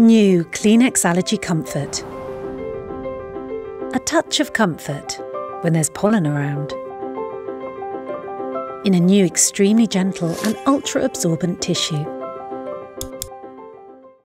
New Kleenex Allergy Comfort. A touch of comfort when there's pollen around. In a new extremely gentle and ultra absorbent tissue